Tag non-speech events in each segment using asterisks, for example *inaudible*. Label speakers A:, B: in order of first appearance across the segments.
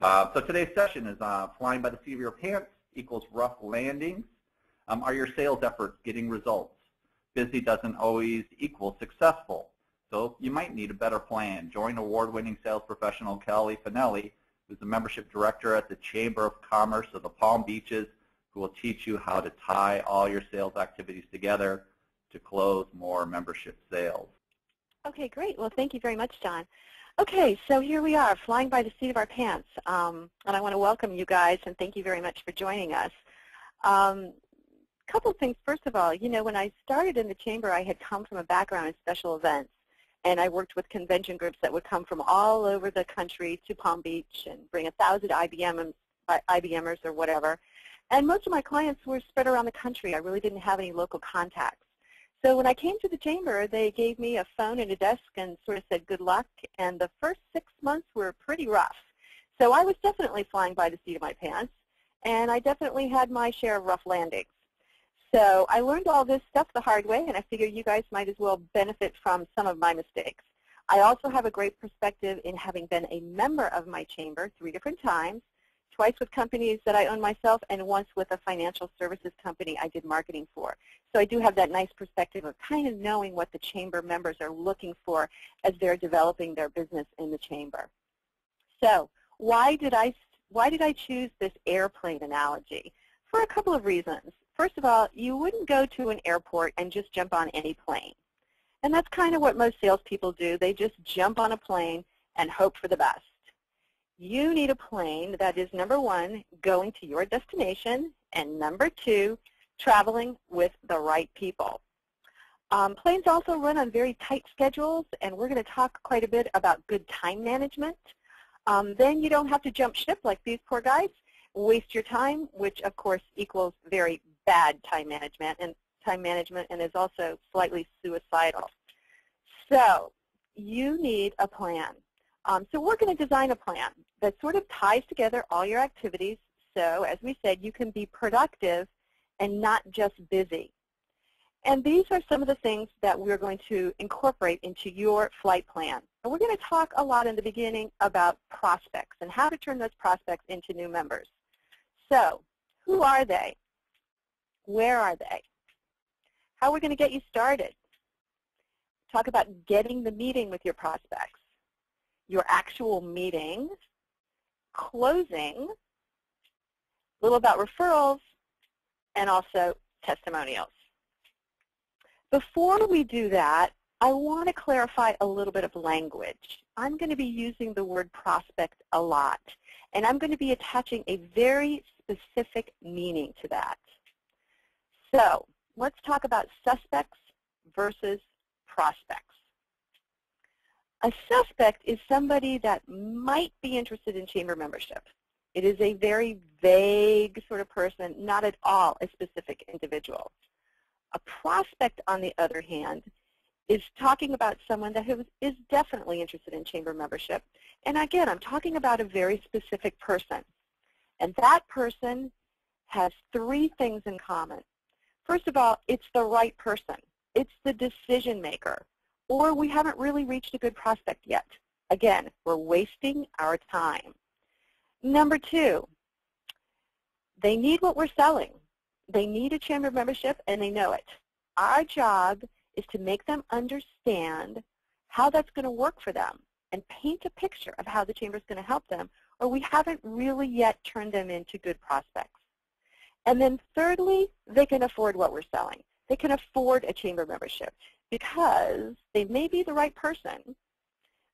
A: Uh, so today's session is uh, flying by the seat of your pants equals rough landings. Um, are your sales efforts getting results? Busy doesn't always equal successful. So you might need a better plan. Join award-winning sales professional Kelly Fanelli, who's the membership director at the Chamber of Commerce of the Palm Beaches, who will teach you how to tie all your sales activities together to close more membership sales.
B: Okay, great. Well, thank you very much, John. Okay, so here we are, flying by the seat of our pants. Um, and I want to welcome you guys and thank you very much for joining us. A um, couple things. First of all, you know, when I started in the chamber, I had come from a background in special events. And I worked with convention groups that would come from all over the country to Palm Beach and bring a thousand IBM, IBMers or whatever. And most of my clients were spread around the country. I really didn't have any local contacts. So when I came to the chamber, they gave me a phone and a desk and sort of said good luck. And the first six months were pretty rough. So I was definitely flying by the seat of my pants. And I definitely had my share of rough landings. So I learned all this stuff the hard way, and I figure you guys might as well benefit from some of my mistakes. I also have a great perspective in having been a member of my chamber three different times, twice with companies that I own myself and once with a financial services company I did marketing for. So I do have that nice perspective of kind of knowing what the chamber members are looking for as they're developing their business in the chamber. So why did I, why did I choose this airplane analogy? For a couple of reasons. First of all, you wouldn't go to an airport and just jump on any plane. And that's kind of what most salespeople do. They just jump on a plane and hope for the best. You need a plane that is, number one, going to your destination, and number two, traveling with the right people. Um, planes also run on very tight schedules, and we're going to talk quite a bit about good time management. Um, then you don't have to jump ship like these poor guys, waste your time, which of course equals very bad time management and time management and is also slightly suicidal. So you need a plan. Um, so we're going to design a plan that sort of ties together all your activities so, as we said, you can be productive and not just busy. And these are some of the things that we're going to incorporate into your flight plan. And we're going to talk a lot in the beginning about prospects and how to turn those prospects into new members. So who are they? Where are they? How are we going to get you started? Talk about getting the meeting with your prospects, your actual meeting, closing, a little about referrals, and also testimonials. Before we do that, I want to clarify a little bit of language. I'm going to be using the word prospect a lot, and I'm going to be attaching a very specific meaning to that. So let's talk about suspects versus prospects. A suspect is somebody that might be interested in chamber membership. It is a very vague sort of person, not at all a specific individual. A prospect, on the other hand, is talking about someone that is definitely interested in chamber membership. And again, I'm talking about a very specific person. And that person has three things in common. First of all, it's the right person. It's the decision maker. Or we haven't really reached a good prospect yet. Again, we're wasting our time. Number two, they need what we're selling. They need a chamber membership and they know it. Our job is to make them understand how that's going to work for them and paint a picture of how the chamber is going to help them, or we haven't really yet turned them into good prospects. And then thirdly, they can afford what we're selling. They can afford a chamber membership because they may be the right person.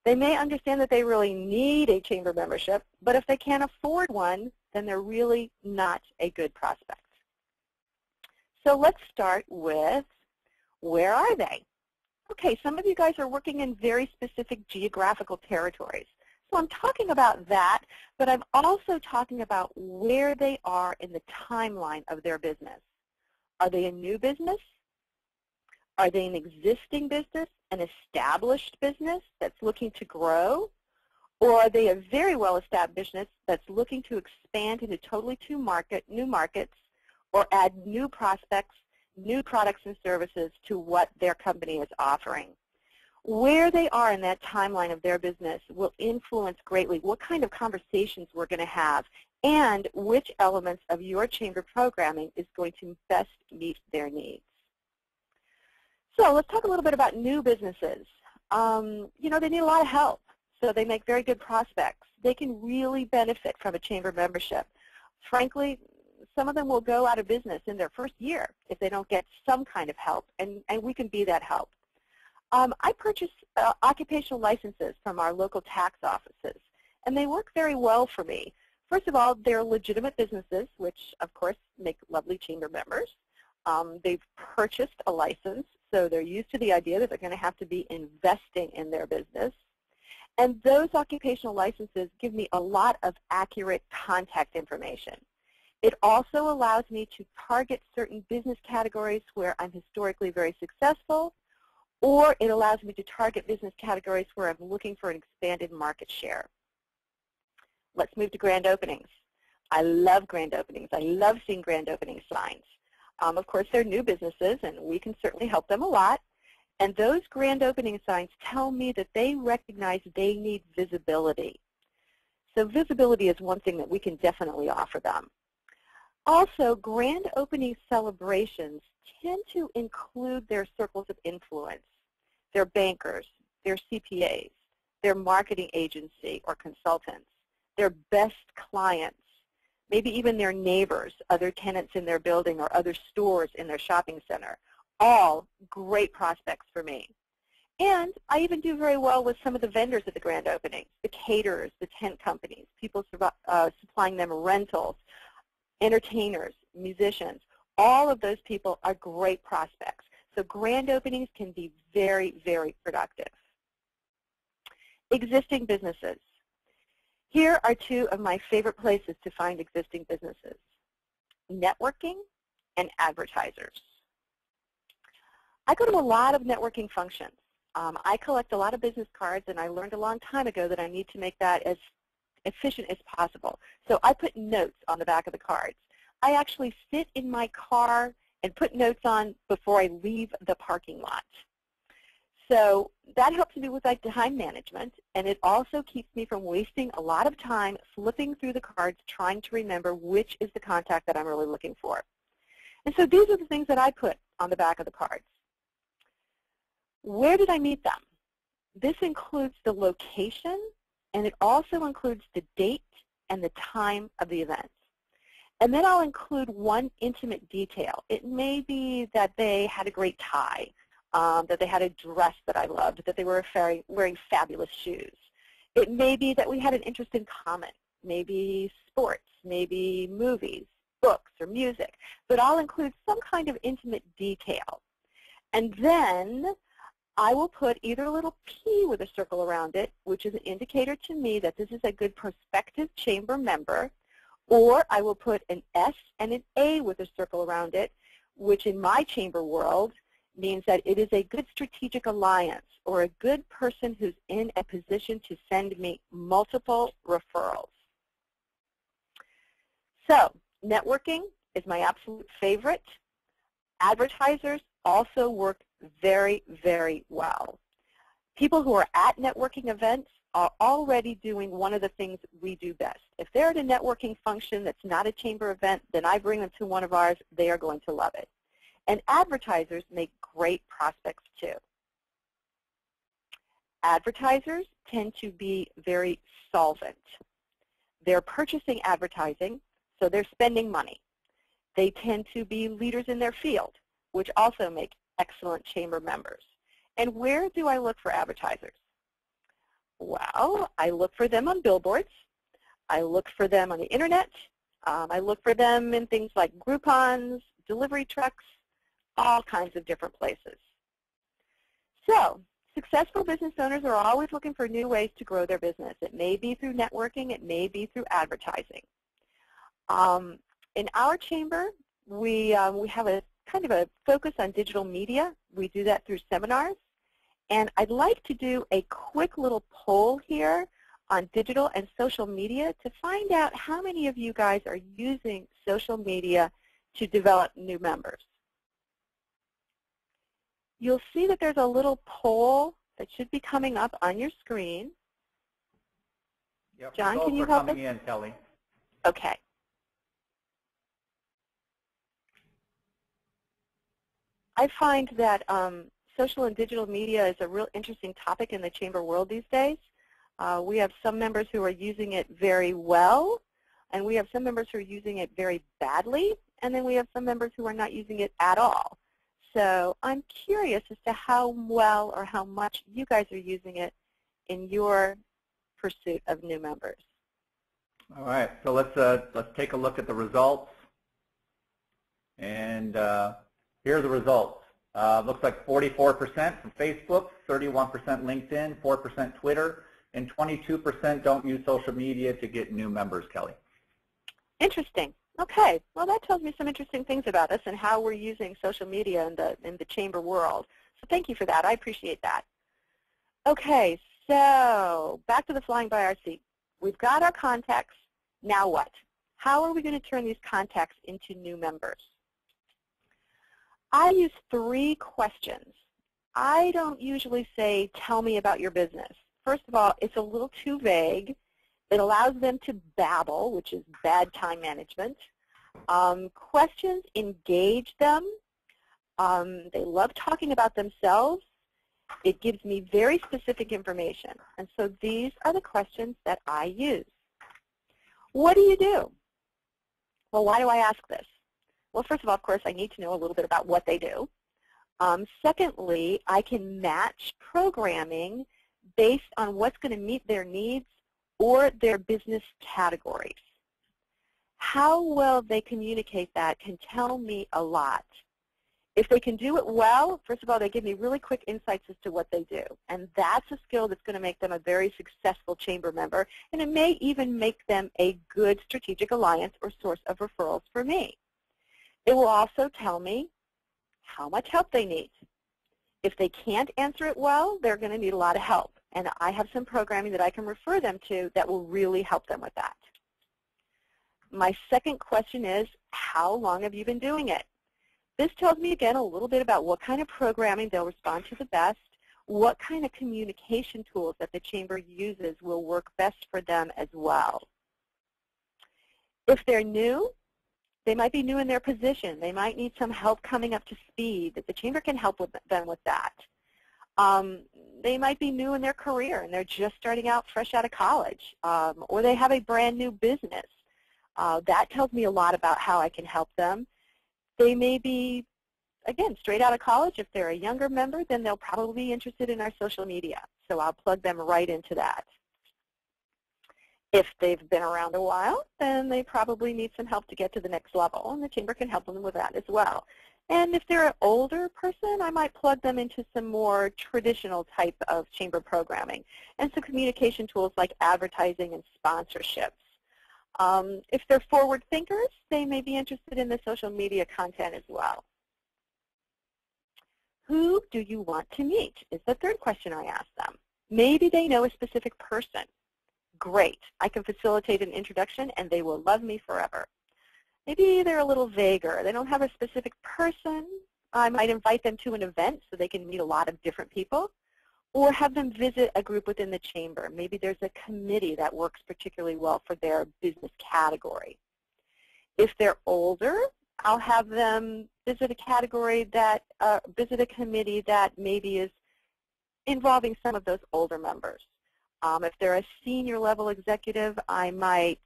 B: They may understand that they really need a chamber membership, but if they can't afford one, then they're really not a good prospect. So let's start with where are they? Okay, some of you guys are working in very specific geographical territories. So I'm talking about that, but I'm also talking about where they are in the timeline of their business. Are they a new business? Are they an existing business, an established business that's looking to grow? Or are they a very well-established business that's looking to expand into totally new, market, new markets or add new prospects, new products and services to what their company is offering? Where they are in that timeline of their business will influence greatly what kind of conversations we're going to have and which elements of your chamber programming is going to best meet their needs. So let's talk a little bit about new businesses. Um, you know, they need a lot of help, so they make very good prospects. They can really benefit from a chamber membership. Frankly, some of them will go out of business in their first year if they don't get some kind of help, and, and we can be that help. Um, I purchase uh, occupational licenses from our local tax offices, and they work very well for me. First of all, they're legitimate businesses, which of course make lovely chamber members. Um, they've purchased a license, so they're used to the idea that they're going to have to be investing in their business. And those occupational licenses give me a lot of accurate contact information. It also allows me to target certain business categories where I'm historically very successful, or it allows me to target business categories where I'm looking for an expanded market share. Let's move to grand openings. I love grand openings. I love seeing grand opening signs. Um, of course, they're new businesses, and we can certainly help them a lot. And those grand opening signs tell me that they recognize they need visibility. So visibility is one thing that we can definitely offer them. Also, grand opening celebrations tend to include their circles of influence, their bankers, their CPAs, their marketing agency or consultants, their best clients, maybe even their neighbors, other tenants in their building or other stores in their shopping center. All great prospects for me. And I even do very well with some of the vendors at the grand opening, the caterers, the tent companies, people uh, supplying them rentals, entertainers, musicians. All of those people are great prospects. So grand openings can be very, very productive. Existing businesses. Here are two of my favorite places to find existing businesses, networking and advertisers. I go to a lot of networking functions. Um, I collect a lot of business cards, and I learned a long time ago that I need to make that as efficient as possible. So I put notes on the back of the cards. I actually sit in my car and put notes on before I leave the parking lot. So that helps me with like time management, and it also keeps me from wasting a lot of time flipping through the cards trying to remember which is the contact that I'm really looking for. And so these are the things that I put on the back of the cards. Where did I meet them? This includes the location, and it also includes the date and the time of the event. And then I'll include one intimate detail. It may be that they had a great tie, um, that they had a dress that I loved, that they were wearing fabulous shoes. It may be that we had an interest in common, maybe sports, maybe movies, books, or music. But I'll include some kind of intimate detail. And then I will put either a little P with a circle around it, which is an indicator to me that this is a good prospective chamber member, or I will put an S and an A with a circle around it, which in my chamber world means that it is a good strategic alliance or a good person who's in a position to send me multiple referrals. So networking is my absolute favorite. Advertisers also work very, very well. People who are at networking events are already doing one of the things we do best. If they're at a networking function that's not a chamber event, then I bring them to one of ours. They are going to love it. And advertisers make great prospects too. Advertisers tend to be very solvent. They're purchasing advertising, so they're spending money. They tend to be leaders in their field, which also make excellent chamber members. And where do I look for advertisers? Well, I look for them on billboards. I look for them on the internet. Um, I look for them in things like Groupons, delivery trucks, all kinds of different places. So successful business owners are always looking for new ways to grow their business. It may be through networking. It may be through advertising. Um, in our chamber, we, um, we have a kind of a focus on digital media. We do that through seminars. And I'd like to do a quick little poll here on digital and social media to find out how many of you guys are using social media to develop new members you'll see that there's a little poll that should be coming up on your screen.
A: Yep,
B: John, can you help
A: coming in, Kelly.
B: Okay. I find that um, social and digital media is a real interesting topic in the chamber world these days. Uh, we have some members who are using it very well, and we have some members who are using it very badly, and then we have some members who are not using it at all. So I'm curious as to how well or how much you guys are using it in your pursuit of new members.
A: All right, so let's uh, let's take a look at the results. And uh, here are the results. Uh, looks like 44% from Facebook, 31% LinkedIn, 4% Twitter, and 22% don't use social media to get new members, Kelly.
B: Interesting. Okay. Well, that tells me some interesting things about us and how we're using social media in the in the chamber world. So thank you for that. I appreciate that. Okay. So back to the flying by our seat. We've got our contacts. Now what? How are we going to turn these contacts into new members? I use three questions. I don't usually say, tell me about your business. First of all, it's a little too vague. It allows them to babble, which is bad time management. Um, questions engage them. Um, they love talking about themselves. It gives me very specific information. And so these are the questions that I use. What do you do? Well, why do I ask this? Well, first of all, of course, I need to know a little bit about what they do. Um, secondly, I can match programming based on what's going to meet their needs or their business categories. How well they communicate that can tell me a lot. If they can do it well, first of all, they give me really quick insights as to what they do. And that's a skill that's going to make them a very successful chamber member, and it may even make them a good strategic alliance or source of referrals for me. It will also tell me how much help they need. If they can't answer it well, they're going to need a lot of help. And I have some programming that I can refer them to that will really help them with that. My second question is, how long have you been doing it? This tells me, again, a little bit about what kind of programming they'll respond to the best, what kind of communication tools that the Chamber uses will work best for them as well. If they're new, they might be new in their position. They might need some help coming up to speed. That the Chamber can help with them with that. Um, they might be new in their career and they're just starting out fresh out of college, um, or they have a brand new business. Uh, that tells me a lot about how I can help them. They may be, again, straight out of college. If they're a younger member, then they'll probably be interested in our social media. So I'll plug them right into that. If they've been around a while, then they probably need some help to get to the next level, and the Chamber can help them with that as well. And if they're an older person, I might plug them into some more traditional type of chamber programming and some communication tools like advertising and sponsorships. Um, if they're forward thinkers, they may be interested in the social media content as well. Who do you want to meet is the third question I ask them. Maybe they know a specific person. Great. I can facilitate an introduction and they will love me forever. Maybe they're a little vaguer. They don't have a specific person. I might invite them to an event so they can meet a lot of different people or have them visit a group within the chamber. Maybe there's a committee that works particularly well for their business category. If they're older, I'll have them visit a category that, uh, visit a committee that maybe is involving some of those older members. Um, if they're a senior level executive, I might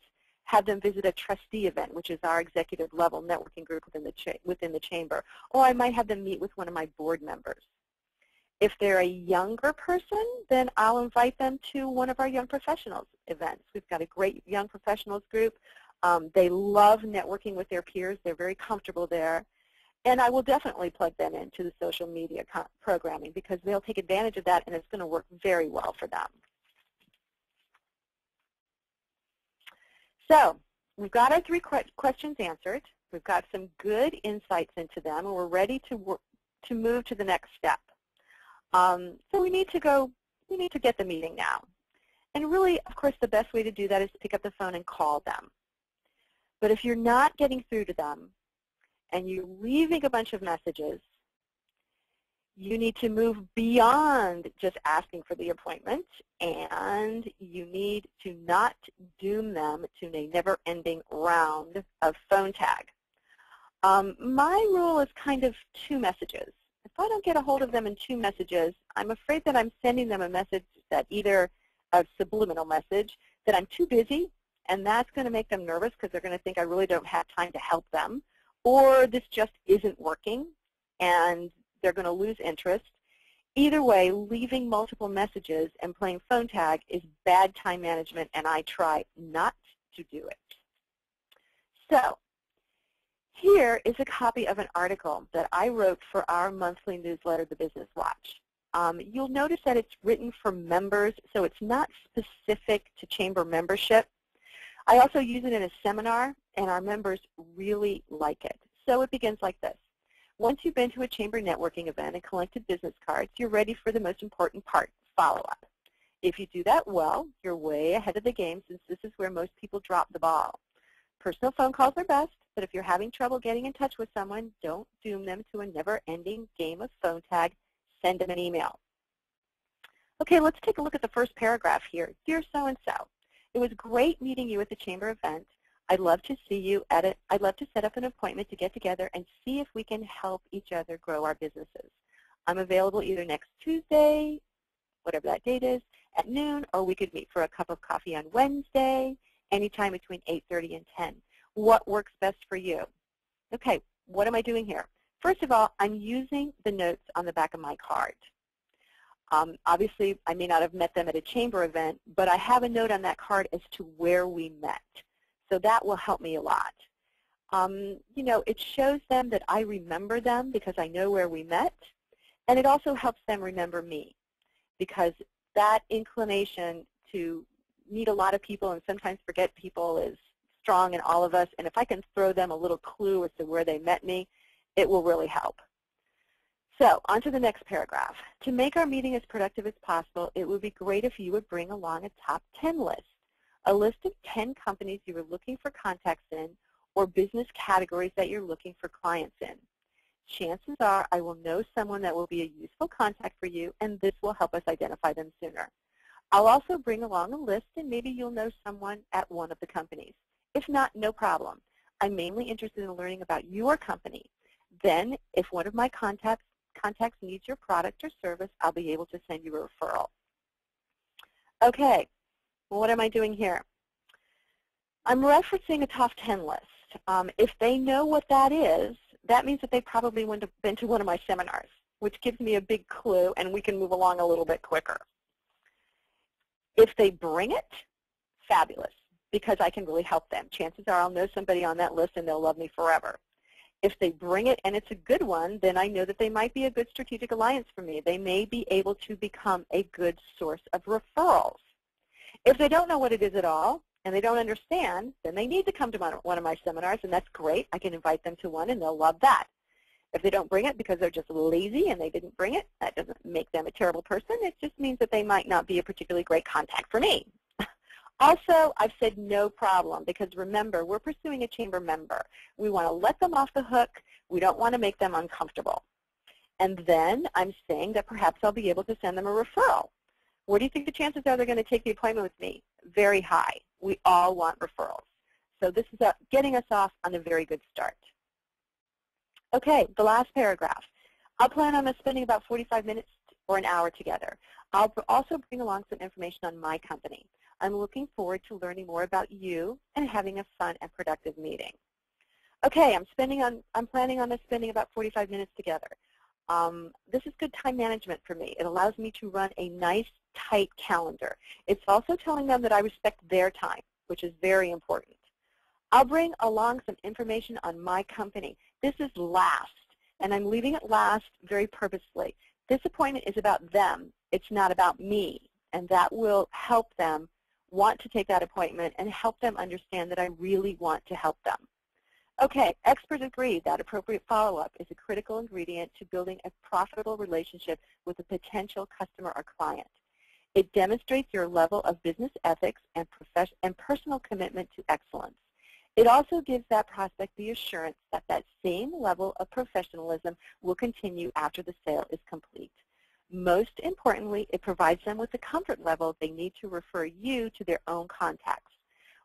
B: have them visit a trustee event, which is our executive level networking group within the, within the chamber. Or I might have them meet with one of my board members. If they're a younger person, then I'll invite them to one of our Young Professionals events. We've got a great Young Professionals group. Um, they love networking with their peers. They're very comfortable there. And I will definitely plug them into the social media programming because they'll take advantage of that and it's going to work very well for them. So we've got our three questions answered. We've got some good insights into them, and we're ready to, to move to the next step. Um, so we need to go, we need to get the meeting now. And really, of course, the best way to do that is to pick up the phone and call them. But if you're not getting through to them and you're leaving a bunch of messages, you need to move beyond just asking for the appointment, and you need to not doom them to a never-ending round of phone tag. Um, my rule is kind of two messages. If I don't get a hold of them in two messages, I'm afraid that I'm sending them a message that either a subliminal message that I'm too busy, and that's going to make them nervous because they're going to think I really don't have time to help them, or this just isn't working, and they're going to lose interest. Either way, leaving multiple messages and playing phone tag is bad time management, and I try not to do it. So here is a copy of an article that I wrote for our monthly newsletter, The Business Watch. Um, you'll notice that it's written for members, so it's not specific to chamber membership. I also use it in a seminar, and our members really like it. So it begins like this. Once you've been to a chamber networking event and collected business cards, you're ready for the most important part, follow-up. If you do that well, you're way ahead of the game since this is where most people drop the ball. Personal phone calls are best, but if you're having trouble getting in touch with someone, don't doom them to a never-ending game of phone tag. Send them an email. Okay, let's take a look at the first paragraph here. Dear so-and-so, it was great meeting you at the chamber event. I'd love to see you at it. I'd love to set up an appointment to get together and see if we can help each other grow our businesses. I'm available either next Tuesday, whatever that date is, at noon, or we could meet for a cup of coffee on Wednesday, anytime between 8.30 and 10. What works best for you? Okay, what am I doing here? First of all, I'm using the notes on the back of my card. Um, obviously, I may not have met them at a chamber event, but I have a note on that card as to where we met. So that will help me a lot. Um, you know, it shows them that I remember them because I know where we met, and it also helps them remember me because that inclination to meet a lot of people and sometimes forget people is strong in all of us, and if I can throw them a little clue as to where they met me, it will really help. So on to the next paragraph. To make our meeting as productive as possible, it would be great if you would bring along a top 10 list a list of 10 companies you are looking for contacts in or business categories that you're looking for clients in. Chances are I will know someone that will be a useful contact for you, and this will help us identify them sooner. I'll also bring along a list, and maybe you'll know someone at one of the companies. If not, no problem. I'm mainly interested in learning about your company. Then, if one of my contacts, contacts needs your product or service, I'll be able to send you a referral. Okay, what am I doing here? I'm referencing a top 10 list. Um, if they know what that is, that means that they probably went to, been to one of my seminars, which gives me a big clue, and we can move along a little bit quicker. If they bring it, fabulous, because I can really help them. Chances are I'll know somebody on that list, and they'll love me forever. If they bring it and it's a good one, then I know that they might be a good strategic alliance for me. They may be able to become a good source of referrals. If they don't know what it is at all, and they don't understand, then they need to come to one of my seminars, and that's great. I can invite them to one, and they'll love that. If they don't bring it because they're just lazy and they didn't bring it, that doesn't make them a terrible person. It just means that they might not be a particularly great contact for me. *laughs* also, I've said no problem because remember, we're pursuing a chamber member. We want to let them off the hook. We don't want to make them uncomfortable. And then I'm saying that perhaps I'll be able to send them a referral. What do you think the chances are they're going to take the appointment with me? Very high. We all want referrals. So this is getting us off on a very good start. Okay, the last paragraph. I'll plan on spending about 45 minutes or an hour together. I'll also bring along some information on my company. I'm looking forward to learning more about you and having a fun and productive meeting. Okay, I'm spending on I'm planning on us spending about 45 minutes together. Um, this is good time management for me. It allows me to run a nice, tight calendar. It's also telling them that I respect their time, which is very important. I'll bring along some information on my company. This is last, and I'm leaving it last very purposely. This appointment is about them. It's not about me, and that will help them want to take that appointment and help them understand that I really want to help them. Okay, experts agree that appropriate follow-up is a critical ingredient to building a profitable relationship with a potential customer or client. It demonstrates your level of business ethics and, and personal commitment to excellence. It also gives that prospect the assurance that that same level of professionalism will continue after the sale is complete. Most importantly, it provides them with the comfort level they need to refer you to their own contacts.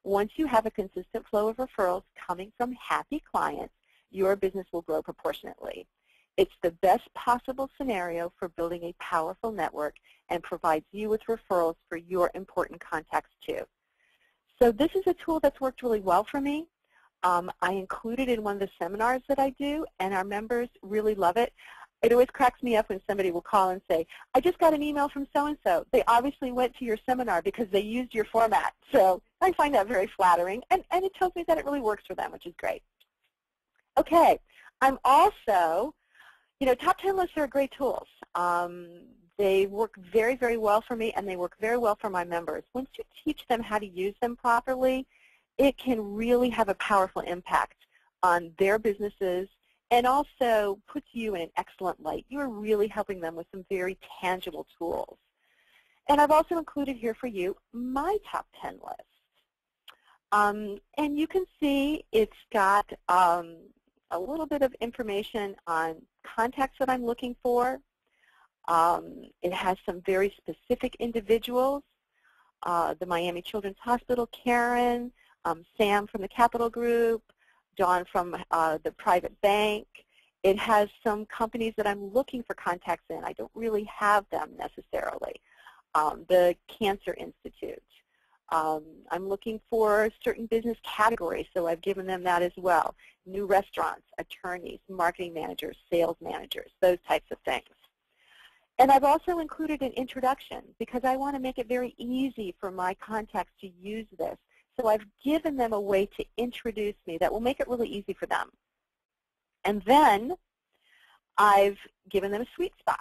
B: Once you have a consistent flow of referrals coming from happy clients, your business will grow proportionately. It's the best possible scenario for building a powerful network and provides you with referrals for your important contacts too. So this is a tool that's worked really well for me. Um, I include it in one of the seminars that I do, and our members really love it. It always cracks me up when somebody will call and say, I just got an email from so-and-so. They obviously went to your seminar because they used your format. So I find that very flattering, and, and it tells me that it really works for them, which is great. Okay, I'm also, you know, top 10 lists are great tools. Um, they work very, very well for me, and they work very well for my members. Once you teach them how to use them properly, it can really have a powerful impact on their businesses and also puts you in an excellent light. You are really helping them with some very tangible tools. And I've also included here for you my top 10 list. Um, and you can see it's got um, a little bit of information on contacts that I'm looking for. Um, it has some very specific individuals, uh, the Miami Children's Hospital, Karen, um, Sam from the Capital Group, Dawn from uh, the private bank. It has some companies that I'm looking for contacts in. I don't really have them necessarily. Um, the Cancer Institute. Um, I'm looking for certain business categories, so I've given them that as well. New restaurants, attorneys, marketing managers, sales managers, those types of things. And I've also included an introduction because I want to make it very easy for my contacts to use this. So I've given them a way to introduce me that will make it really easy for them. And then I've given them a sweet spot.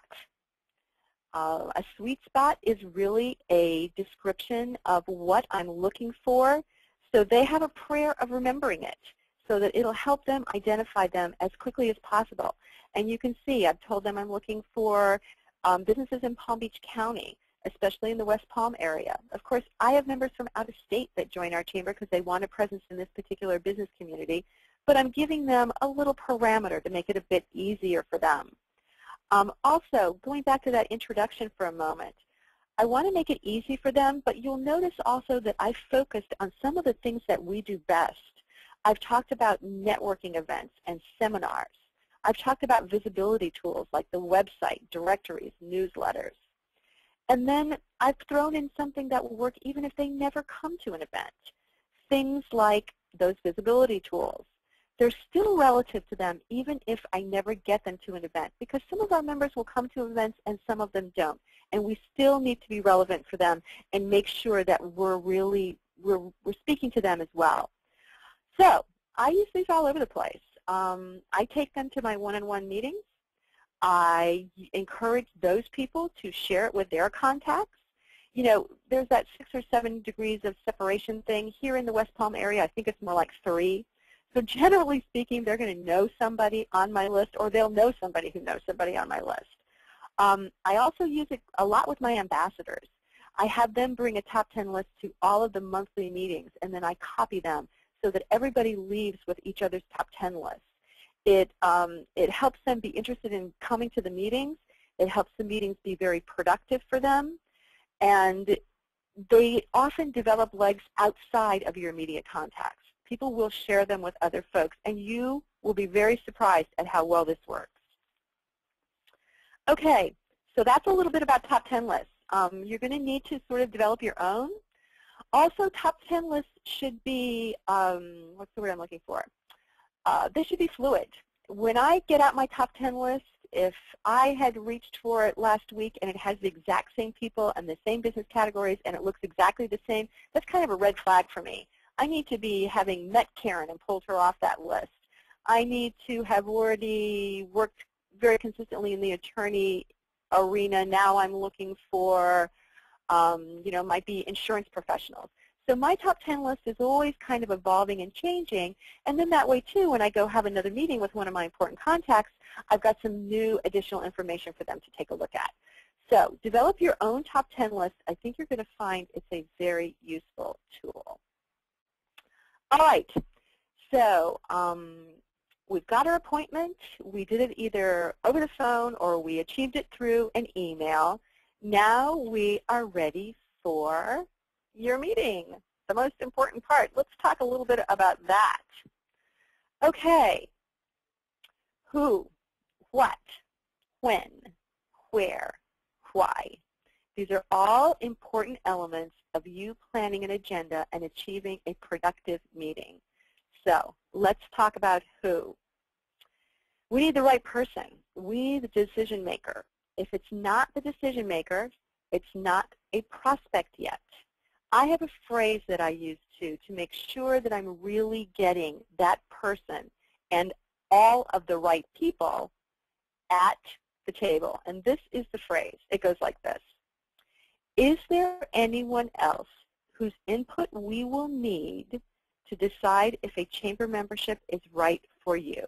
B: Uh, a sweet spot is really a description of what I'm looking for. So they have a prayer of remembering it so that it'll help them identify them as quickly as possible. And you can see I've told them I'm looking for um, businesses in Palm Beach County especially in the West Palm area. Of course, I have members from out of state that join our chamber because they want a presence in this particular business community, but I'm giving them a little parameter to make it a bit easier for them. Um, also, going back to that introduction for a moment, I want to make it easy for them, but you'll notice also that I focused on some of the things that we do best. I've talked about networking events and seminars. I've talked about visibility tools like the website, directories, newsletters. And then I've thrown in something that will work even if they never come to an event. Things like those visibility tools. They're still relative to them even if I never get them to an event because some of our members will come to events and some of them don't. And we still need to be relevant for them and make sure that we're really, we're, we're speaking to them as well. So I use these all over the place. Um, I take them to my one-on-one -on -one meetings. I encourage those people to share it with their contacts. You know, there's that six or seven degrees of separation thing. Here in the West Palm area, I think it's more like three. So generally speaking, they're going to know somebody on my list, or they'll know somebody who knows somebody on my list. Um, I also use it a lot with my ambassadors. I have them bring a top 10 list to all of the monthly meetings, and then I copy them so that everybody leaves with each other's top 10 lists. It, um, it helps them be interested in coming to the meetings. It helps the meetings be very productive for them. And they often develop legs outside of your immediate contacts. People will share them with other folks, and you will be very surprised at how well this works. Okay, so that's a little bit about top 10 lists. Um, you're going to need to sort of develop your own. Also, top 10 lists should be, um, what's the word I'm looking for? uh, they should be fluid. When I get out my top 10 list, if I had reached for it last week and it has the exact same people and the same business categories and it looks exactly the same, that's kind of a red flag for me. I need to be having met Karen and pulled her off that list. I need to have already worked very consistently in the attorney arena. Now I'm looking for, um, you know, might be insurance professionals. So my top 10 list is always kind of evolving and changing. And then that way, too, when I go have another meeting with one of my important contacts, I've got some new additional information for them to take a look at. So develop your own top 10 list. I think you're going to find it's a very useful tool. All right. so um, we've got our appointment. We did it either over the phone or we achieved it through an email. Now we are ready for your meeting, the most important part. Let's talk a little bit about that. Okay, who, what, when, where, why. These are all important elements of you planning an agenda and achieving a productive meeting. So let's talk about who. We need the right person. We the decision maker. If it's not the decision maker, it's not a prospect yet. I have a phrase that I use too to make sure that I'm really getting that person and all of the right people at the table. And this is the phrase. It goes like this. Is there anyone else whose input we will need to decide if a chamber membership is right for you?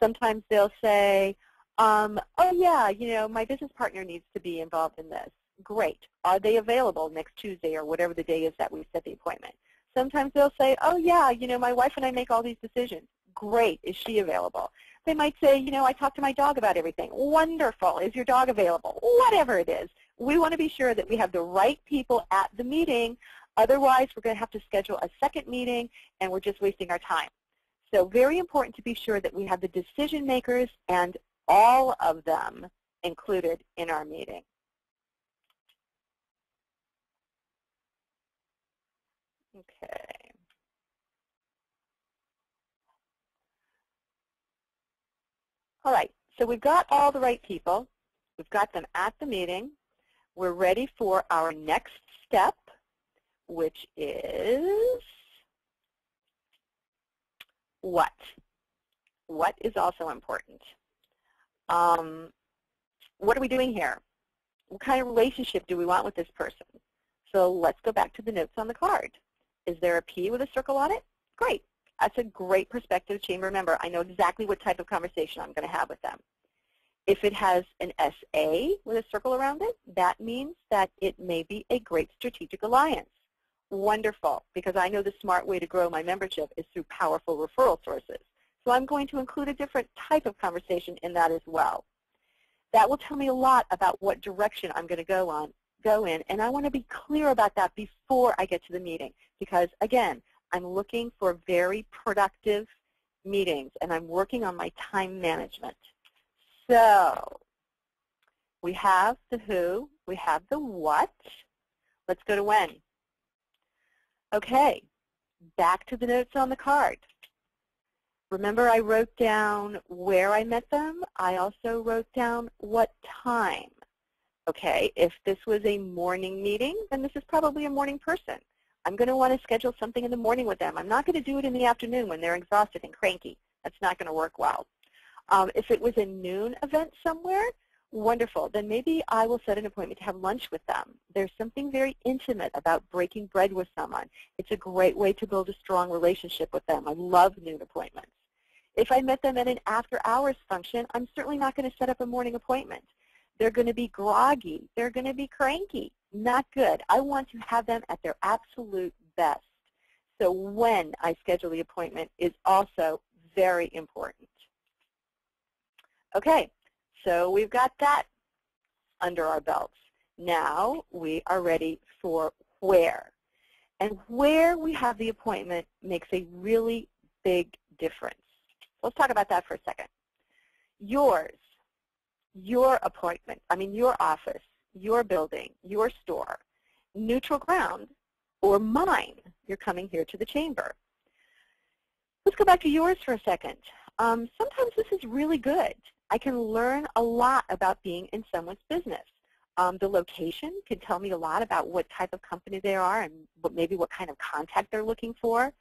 B: Sometimes they'll say, um, oh yeah, you know, my business partner needs to be involved in this. Great. Are they available next Tuesday or whatever the day is that we set the appointment? Sometimes they'll say, oh yeah, you know, my wife and I make all these decisions. Great. Is she available? They might say, you know, I talk to my dog about everything. Wonderful. Is your dog available? Whatever it is. We want to be sure that we have the right people at the meeting. Otherwise, we're going to have to schedule a second meeting, and we're just wasting our time. So very important to be sure that we have the decision makers and all of them included in our meeting. Okay. All right, so we've got all the right people. We've got them at the meeting. We're ready for our next step, which is what? What is also important? Um, what are we doing here? What kind of relationship do we want with this person? So let's go back to the notes on the card. Is there a P with a circle on it? Great. That's a great prospective chamber member. I know exactly what type of conversation I'm going to have with them. If it has an SA with a circle around it, that means that it may be a great strategic alliance. Wonderful, because I know the smart way to grow my membership is through powerful referral sources. So I'm going to include a different type of conversation in that as well. That will tell me a lot about what direction I'm going to go on go in, and I want to be clear about that before I get to the meeting because, again, I'm looking for very productive meetings, and I'm working on my time management. So we have the who, we have the what. Let's go to when. Okay, back to the notes on the card. Remember I wrote down where I met them. I also wrote down what time. Okay, if this was a morning meeting, then this is probably a morning person. I'm going to want to schedule something in the morning with them. I'm not going to do it in the afternoon when they're exhausted and cranky. That's not going to work well. Um, if it was a noon event somewhere, wonderful. Then maybe I will set an appointment to have lunch with them. There's something very intimate about breaking bread with someone. It's a great way to build a strong relationship with them. I love noon appointments. If I met them at an after-hours function, I'm certainly not going to set up a morning appointment. They're going to be groggy. They're going to be cranky. Not good. I want to have them at their absolute best. So when I schedule the appointment is also very important. Okay, so we've got that under our belts. Now we are ready for where. And where we have the appointment makes a really big difference. Let's talk about that for a second. Yours your appointment, I mean your office, your building, your store, neutral ground, or mine. You're coming here to the chamber. Let's go back to yours for a second. Um, sometimes this is really good. I can learn a lot about being in someone's business. Um, the location can tell me a lot about what type of company they are and what, maybe what kind of contact they're looking for.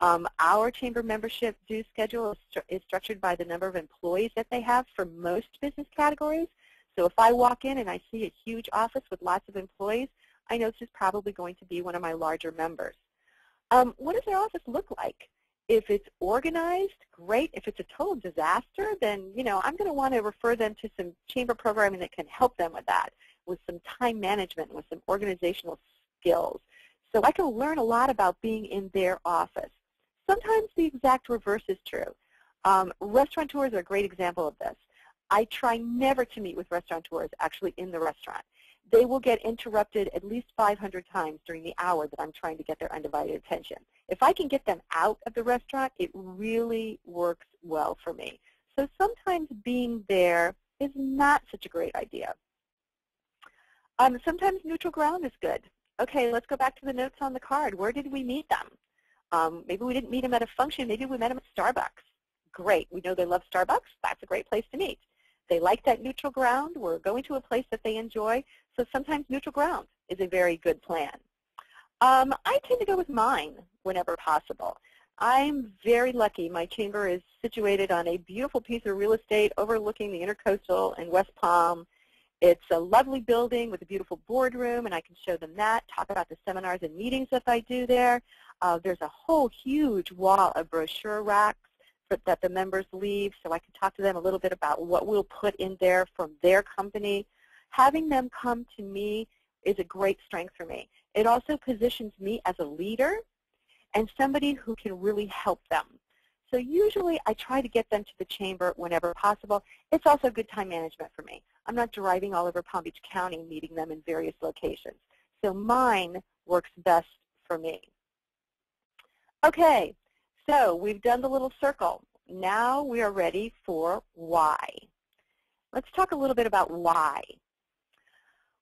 B: Um, our chamber membership due schedule is, stru is, structured by the number of employees that they have for most business categories. So if I walk in and I see a huge office with lots of employees, I know this is probably going to be one of my larger members. Um, what does their office look like? If it's organized, great. If it's a total disaster, then you know I'm going to want to refer them to some chamber programming that can help them with that, with some time management, with some organizational skills. So I can learn a lot about being in their office. sometimes the exact reverse is true. Um, restaurateurs are a great example of this. I try never to meet with restaurateurs actually in the restaurant. They will get interrupted at least 500 times during the hour that I'm trying to get their undivided attention. If I can get them out of the restaurant, it really works well for me. So sometimes being there is not such a great idea. Um, sometimes neutral ground is good. Okay, let's go back to the notes on the card. Where did we meet them? Um, maybe we didn't meet them at a function. Maybe we met them at Starbucks. Great. We know they love Starbucks. That's a great place to meet. They like that neutral ground. We're going to a place that they enjoy. So sometimes neutral ground is a very good plan. Um, I tend to go with mine whenever possible. I'm very lucky. My chamber is situated on a beautiful piece of real estate overlooking the Intercoastal and West Palm. It's a lovely building with a beautiful boardroom, and I can show them that, talk about the seminars and meetings that I do there. Uh, there's a whole huge wall of brochure racks that the members leave, so I can talk to them a little bit about what we'll put in there from their company. Having them come to me is a great strength for me. It also positions me as a leader and somebody who can really help them. So usually I try to get them to the chamber whenever possible. It's also good time management for me. I'm not driving all over Palm Beach County meeting them in various locations. So mine works best for me. Okay, so we've done the little circle. Now we are ready for why. Let's talk a little bit about why.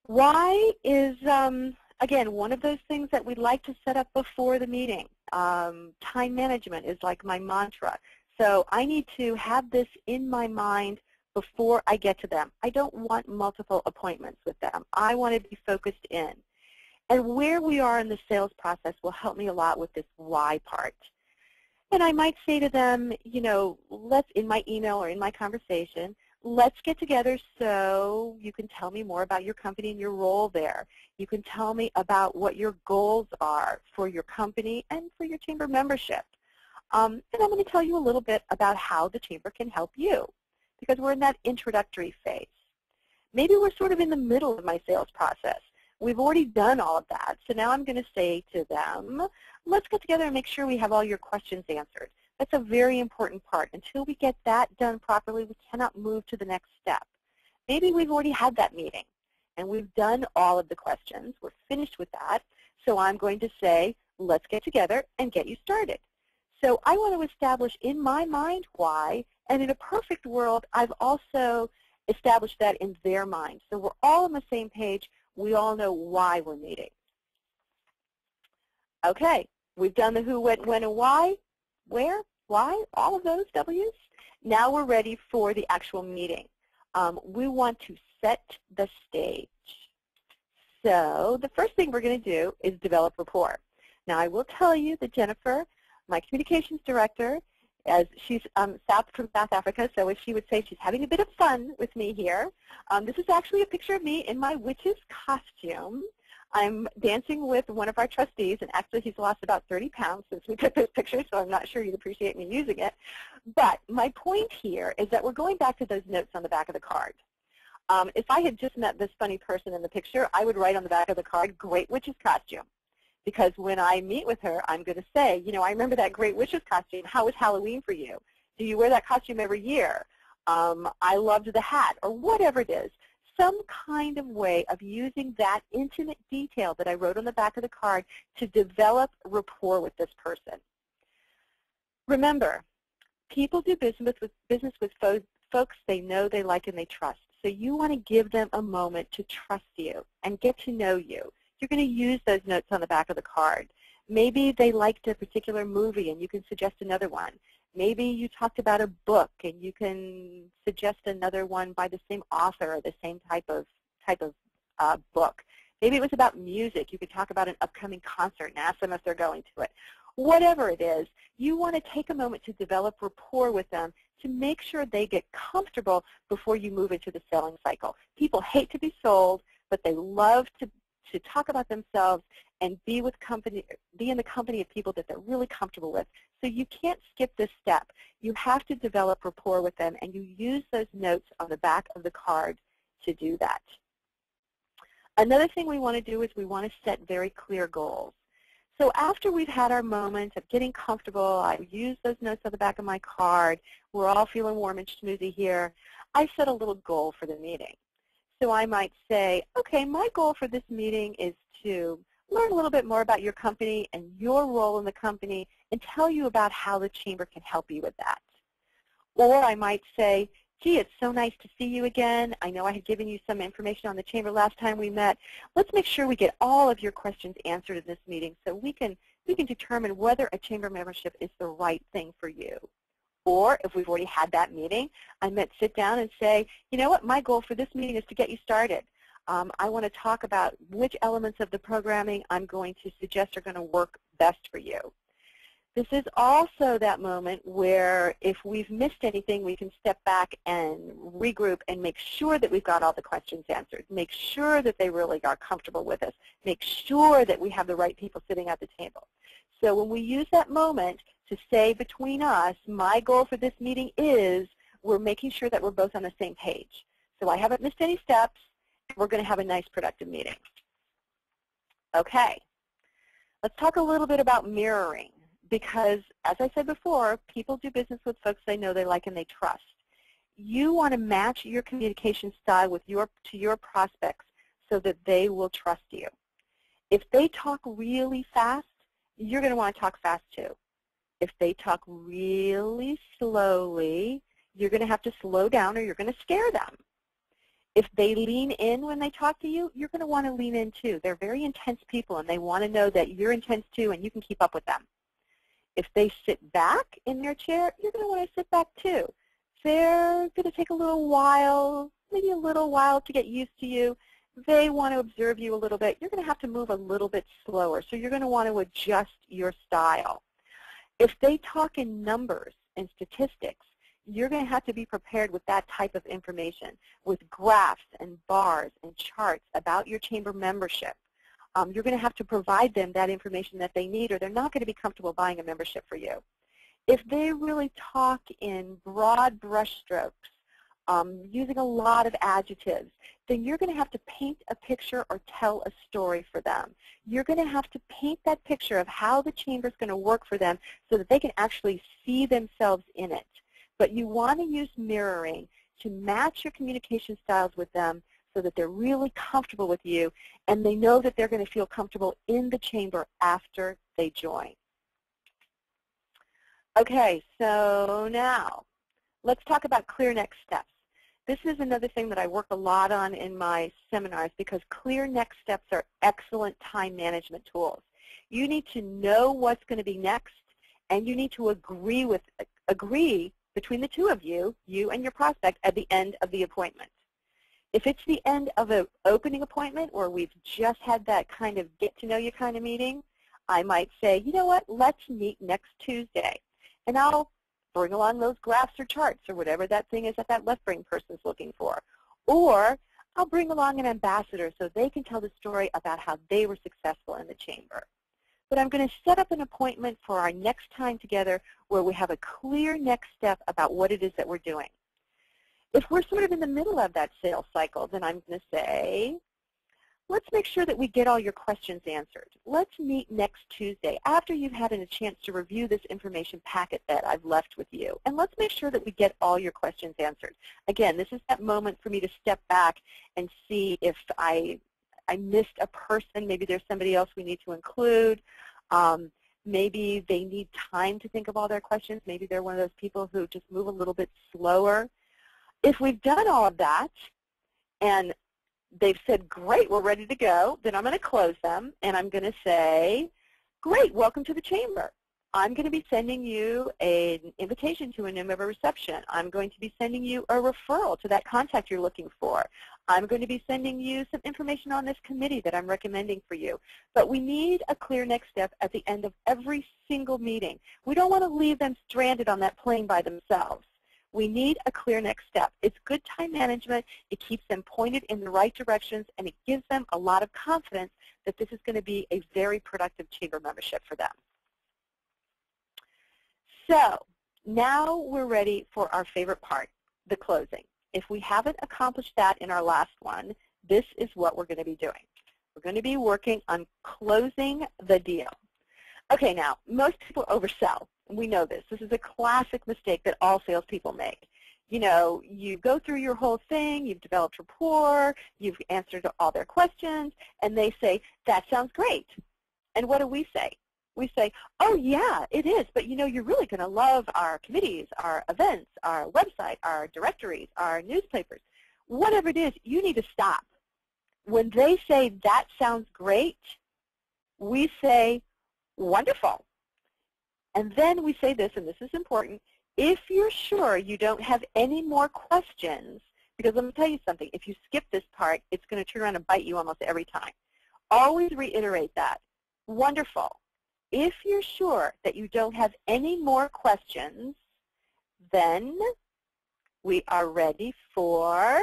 B: Why is, um, again, one of those things that we'd like to set up before the meeting. Um, time management is like my mantra. So I need to have this in my mind before I get to them. I don't want multiple appointments with them. I want to be focused in. And where we are in the sales process will help me a lot with this why part. And I might say to them, you know, let's, in my email or in my conversation, let's get together so you can tell me more about your company and your role there. You can tell me about what your goals are for your company and for your chamber membership. Um, and I'm going to tell you a little bit about how the chamber can help you because we're in that introductory phase. Maybe we're sort of in the middle of my sales process. We've already done all of that, so now I'm going to say to them, let's get together and make sure we have all your questions answered. That's a very important part. Until we get that done properly, we cannot move to the next step. Maybe we've already had that meeting, and we've done all of the questions. We're finished with that, so I'm going to say, let's get together and get you started. So I want to establish in my mind why, and in a perfect world, I've also established that in their mind. So we're all on the same page. We all know why we're meeting. Okay, we've done the who, when, when, and why. Where, why, all of those W's. Now we're ready for the actual meeting. Um, we want to set the stage. So the first thing we're going to do is develop rapport. Now I will tell you that Jennifer my communications director, as she's um, South from South Africa, so as she would say, she's having a bit of fun with me here. Um, this is actually a picture of me in my witch's costume. I'm dancing with one of our trustees, and actually he's lost about 30 pounds since we took this picture, so I'm not sure you'd appreciate me using it. But my point here is that we're going back to those notes on the back of the card. Um, if I had just met this funny person in the picture, I would write on the back of the card, great witch's costume because when I meet with her, I'm going to say, you know, I remember that great witch's costume. How was Halloween for you? Do you wear that costume every year? Um, I loved the hat, or whatever it is. Some kind of way of using that intimate detail that I wrote on the back of the card to develop rapport with this person. Remember, people do business with, business with fo folks they know, they like, and they trust. So you want to give them a moment to trust you and get to know you you're going to use those notes on the back of the card. Maybe they liked a particular movie and you can suggest another one. Maybe you talked about a book and you can suggest another one by the same author or the same type of type of uh, book. Maybe it was about music. You could talk about an upcoming concert and ask them if they're going to it. Whatever it is, you want to take a moment to develop rapport with them to make sure they get comfortable before you move into the selling cycle. People hate to be sold, but they love to to talk about themselves and be with company, be in the company of people that they're really comfortable with. So you can't skip this step. You have to develop rapport with them, and you use those notes on the back of the card to do that. Another thing we want to do is we want to set very clear goals. So after we've had our moment of getting comfortable, I used those notes on the back of my card, we're all feeling warm and schmoozy here, I set a little goal for the meeting. So I might say, okay, my goal for this meeting is to learn a little bit more about your company and your role in the company and tell you about how the Chamber can help you with that. Or I might say, gee, it's so nice to see you again. I know I had given you some information on the Chamber last time we met. Let's make sure we get all of your questions answered in this meeting so we can, we can determine whether a Chamber membership is the right thing for you. Or if we've already had that meeting, I might sit down and say, you know what, my goal for this meeting is to get you started. Um, I want to talk about which elements of the programming I'm going to suggest are going to work best for you. This is also that moment where if we've missed anything, we can step back and regroup and make sure that we've got all the questions answered. Make sure that they really are comfortable with us. Make sure that we have the right people sitting at the table. So when we use that moment to say between us, my goal for this meeting is we're making sure that we're both on the same page. So I haven't missed any steps. We're going to have a nice productive meeting. Okay. Let's talk a little bit about mirroring because, as I said before, people do business with folks they know, they like, and they trust. You want to match your communication style with your, to your prospects so that they will trust you. If they talk really fast, you're going to want to talk fast too. If they talk really slowly, you're going to have to slow down or you're going to scare them. If they lean in when they talk to you, you're going to want to lean in too. They're very intense people and they want to know that you're intense too and you can keep up with them. If they sit back in their chair, you're going to want to sit back too. They're going to take a little while, maybe a little while to get used to you. They want to observe you a little bit. You're going to have to move a little bit slower. So you're going to want to adjust your style. If they talk in numbers and statistics, you're going to have to be prepared with that type of information, with graphs and bars and charts about your chamber membership um, you're going to have to provide them that information that they need or they're not going to be comfortable buying a membership for you. If they really talk in broad brushstrokes, um, using a lot of adjectives, then you're going to have to paint a picture or tell a story for them. You're going to have to paint that picture of how the chamber is going to work for them so that they can actually see themselves in it. But you want to use mirroring to match your communication styles with them so that they're really comfortable with you and they know that they're going to feel comfortable in the chamber after they join. Okay, so now let's talk about clear next steps. This is another thing that I work a lot on in my seminars because clear next steps are excellent time management tools. You need to know what's going to be next and you need to agree with agree between the two of you, you and your prospect, at the end of the appointment. If it's the end of an opening appointment or we've just had that kind of get-to-know-you kind of meeting, I might say, you know what, let's meet next Tuesday. And I'll bring along those graphs or charts or whatever that thing is that that left brain person's looking for. Or I'll bring along an ambassador so they can tell the story about how they were successful in the chamber. But I'm going to set up an appointment for our next time together where we have a clear next step about what it is that we're doing. If we're sort of in the middle of that sales cycle, then I'm going to say, let's make sure that we get all your questions answered. Let's meet next Tuesday after you've had a chance to review this information packet that I've left with you. And let's make sure that we get all your questions answered. Again, this is that moment for me to step back and see if I, I missed a person. Maybe there's somebody else we need to include. Um, maybe they need time to think of all their questions. Maybe they're one of those people who just move a little bit slower. If we've done all of that and they've said, great, we're ready to go, then I'm going to close them and I'm going to say, great, welcome to the chamber. I'm going to be sending you an invitation to a new member reception. I'm going to be sending you a referral to that contact you're looking for. I'm going to be sending you some information on this committee that I'm recommending for you. But we need a clear next step at the end of every single meeting. We don't want to leave them stranded on that plane by themselves. We need a clear next step. It's good time management. It keeps them pointed in the right directions, and it gives them a lot of confidence that this is going to be a very productive chamber membership for them. So now we're ready for our favorite part, the closing. If we haven't accomplished that in our last one, this is what we're going to be doing. We're going to be working on closing the deal. Okay, now, most people oversell. We know this. This is a classic mistake that all salespeople make. You know, you go through your whole thing, you've developed rapport, you've answered all their questions, and they say, that sounds great. And what do we say? We say, oh yeah, it is, but you know, you're really going to love our committees, our events, our website, our directories, our newspapers. Whatever it is, you need to stop. When they say, that sounds great, we say, wonderful. And then we say this, and this is important, if you're sure you don't have any more questions, because let me tell you something, if you skip this part, it's going to turn around and bite you almost every time. Always reiterate that. Wonderful. If you're sure that you don't have any more questions, then we are ready for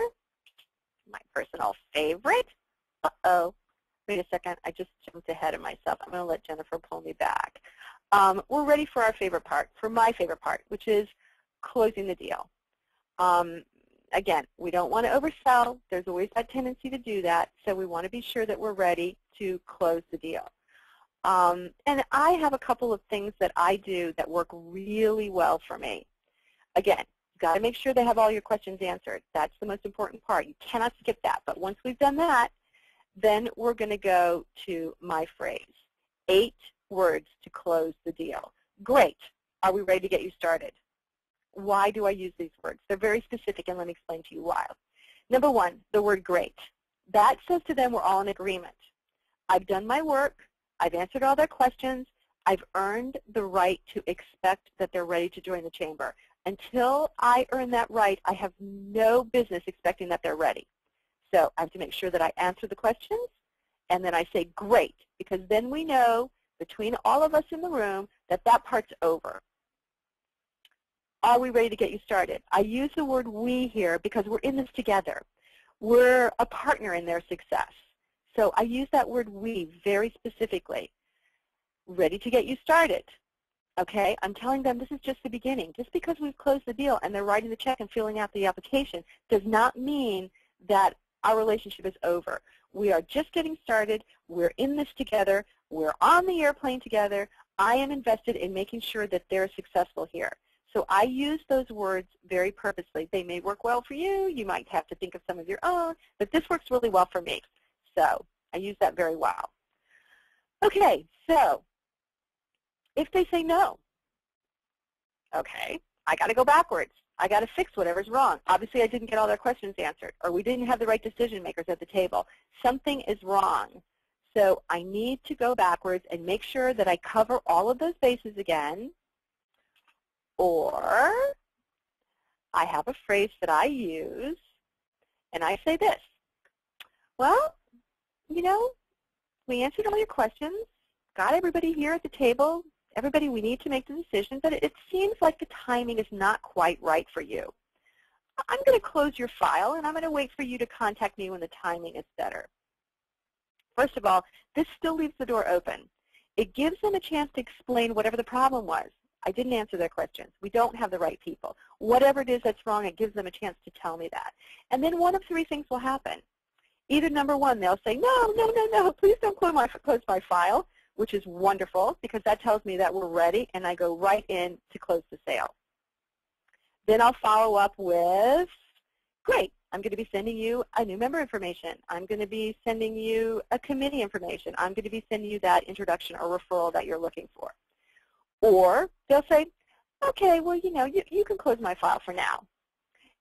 B: my personal favorite. Uh-oh. Wait a second. I just jumped ahead of myself. I'm going to let Jennifer pull me back. Um, we're ready for our favorite part, for my favorite part, which is closing the deal. Um, again, we don't want to oversell. There's always that tendency to do that, so we want to be sure that we're ready to close the deal. Um, and I have a couple of things that I do that work really well for me. Again, you've got to make sure they have all your questions answered. That's the most important part. You cannot skip that. But once we've done that, then we're going to go to my phrase. Eight words to close the deal. Great. Are we ready to get you started? Why do I use these words? They're very specific, and let me explain to you why. Number one, the word great. That says to them we're all in agreement. I've done my work. I've answered all their questions. I've earned the right to expect that they're ready to join the chamber. Until I earn that right, I have no business expecting that they're ready. So I have to make sure that I answer the questions, and then I say, great, because then we know between all of us in the room that that part's over. Are we ready to get you started? I use the word we here because we're in this together. We're a partner in their success. So I use that word we very specifically. Ready to get you started. Okay, I'm telling them this is just the beginning. Just because we've closed the deal and they're writing the check and filling out the application does not mean that our relationship is over. We are just getting started. We're in this together. We're on the airplane together. I am invested in making sure that they're successful here. So I use those words very purposely. They may work well for you. You might have to think of some of your own, but this works really well for me. So I use that very well. Okay, so if they say no, okay, I got to go backwards. I got to fix whatever's wrong. Obviously, I didn't get all their questions answered, or we didn't have the right decision makers at the table. Something is wrong. So I need to go backwards and make sure that I cover all of those bases again. Or I have a phrase that I use, and I say this. Well, you know, we answered all your questions, got everybody here at the table, everybody we need to make the decision, but it seems like the timing is not quite right for you. I'm going to close your file, and I'm going to wait for you to contact me when the timing is better. First of all, this still leaves the door open. It gives them a chance to explain whatever the problem was. I didn't answer their questions. We don't have the right people. Whatever it is that's wrong, it gives them a chance to tell me that. And then one of three things will happen. Either number one, they'll say, no, no, no, no, please don't close my, close my file, which is wonderful because that tells me that we're ready, and I go right in to close the sale. Then I'll follow up with, great, I'm going to be sending you a new member information. I'm going to be sending you a committee information. I'm going to be sending you that introduction or referral that you're looking for. Or they'll say, okay, well, you know, you, you can close my file for now.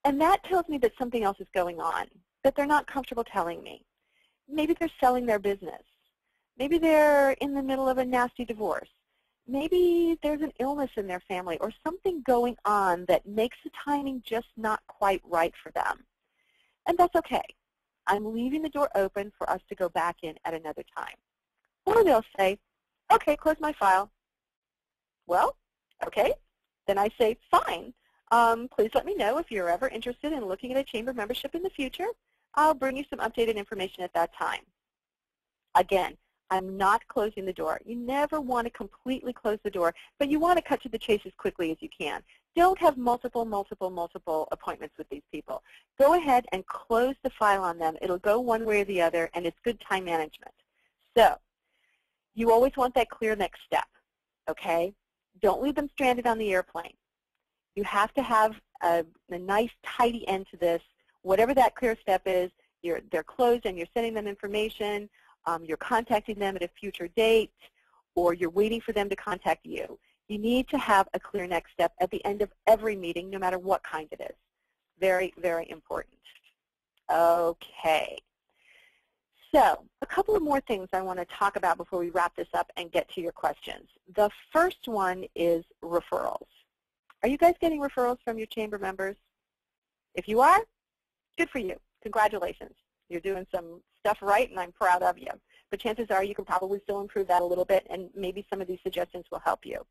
B: And that tells me that something else is going on, that they're not comfortable telling me. Maybe they're selling their business. Maybe they're in the middle of a nasty divorce. Maybe there's an illness in their family or something going on that makes the timing just not quite right for them. And that's okay. I'm leaving the door open for us to go back in at another time. Or they'll say, okay, close my file. Well, okay. Then I say, fine. Um, please let me know if you're ever interested in looking at a chamber membership in the future. I'll bring you some updated information at that time. Again, I'm not closing the door. You never want to completely close the door, but you want to cut to the chase as quickly as you can. Don't have multiple, multiple, multiple appointments with these people. Go ahead and close the file on them. It'll go one way or the other, and it's good time management. So you always want that clear next step. okay? Don't leave them stranded on the airplane. You have to have a, a nice, tidy end to this. Whatever that clear step is, you're, they're closed and you're sending them information, um, you're contacting them at a future date, or you're waiting for them to contact you. You need to have a clear next step at the end of every meeting, no matter what kind it is. Very, very important. Okay. So a couple of more things I want to talk about before we wrap this up and get to your questions. The first one is referrals. Are you guys getting referrals from your chamber members? If you are, good for you. Congratulations. You're doing some stuff right, and I'm proud of you. But chances are you can probably still improve that a little bit, and maybe some of these suggestions will help you.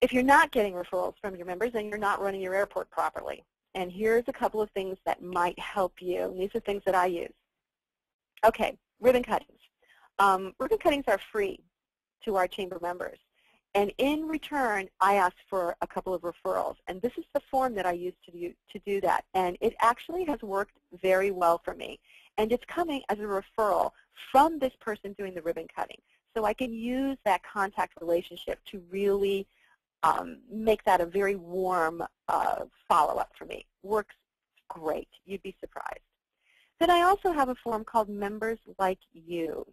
B: If you're not getting referrals from your members, then you're not running your airport properly. And here's a couple of things that might help you. These are things that I use. Okay, ribbon cuttings. Um, ribbon cuttings are free to our chamber members. And in return, I ask for a couple of referrals. And this is the form that I use to do, to do that. And it actually has worked very well for me. And it's coming as a referral from this person doing the ribbon cutting. So I can use that contact relationship to really um, make that a very warm uh, follow-up for me. Works great. You'd be surprised. Then I also have a form called Members Like You.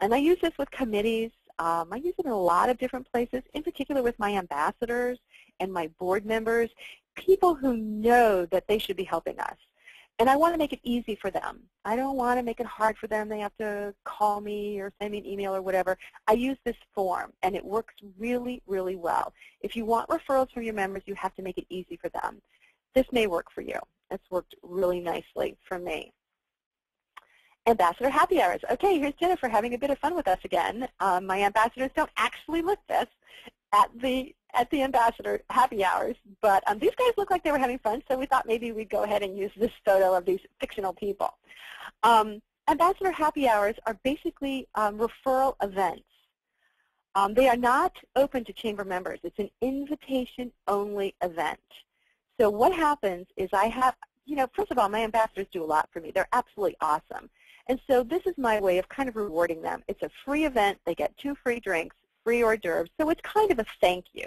B: And I use this with committees. Um, I use it in a lot of different places, in particular with my ambassadors and my board members, people who know that they should be helping us. And I want to make it easy for them. I don't want to make it hard for them. They have to call me or send me an email or whatever. I use this form, and it works really, really well. If you want referrals from your members, you have to make it easy for them. This may work for you. It's worked really nicely for me. Ambassador happy hours. Okay, here's Jennifer having a bit of fun with us again. Um, my ambassadors don't actually look this at the at the ambassador happy hours, but um, these guys look like they were having fun, so we thought maybe we'd go ahead and use this photo of these fictional people. Um, ambassador happy hours are basically um, referral events. Um, they are not open to chamber members. It's an invitation-only event. So what happens is I have, you know, first of all, my ambassadors do a lot for me. They're absolutely awesome. And so this is my way of kind of rewarding them. It's a free event. They get two free drinks, free hors d'oeuvres. So it's kind of a thank you.